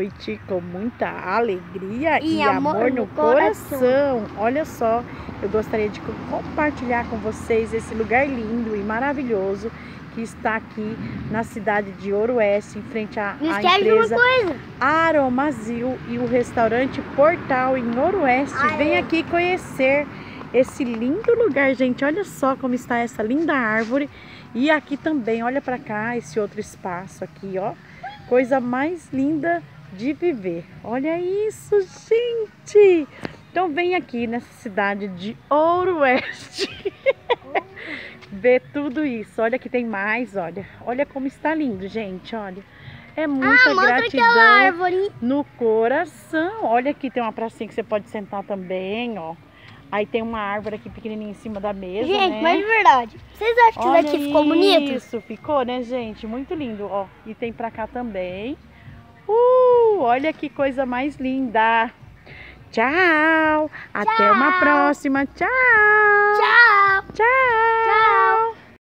noite com muita alegria E e, amor amor, no no coração. Olha só, eu gostaria de co- compartilhar com vocês esse lugar lindo e maravilhoso que está aqui na cidade de Ooroeste, em frente à, empresa. Aromazil e o restaurante Portal em Noroeste. Ah, Vem aqui conhecer esse lindo lugar, gente. Olha só como está essa linda árvore. E aqui também, olha para cá, esse outro espaço aqui, ó. Coisa mais linda de viver. Olha isso, gente. Então vem aqui nessa cidade de Ooroeste. ver tudo isso. Olha que tem mais, olha. Olha como está lindo, gente, olha. É muita Ah, gratidão no coração. Olha aqui, tem uma pracinha que você pode sentar também, ó. Aí tem uma árvore aqui pequenininha em cima da mesa, Gente, né? mas de verdade. Vocês acham que isso daqui ficou bonito? Isso, ficou, né, gente? Muito lindo, ó. E tem pra cá também. Uh, olha que coisa mais linda. Tchau. Até uma próxima. Tchau.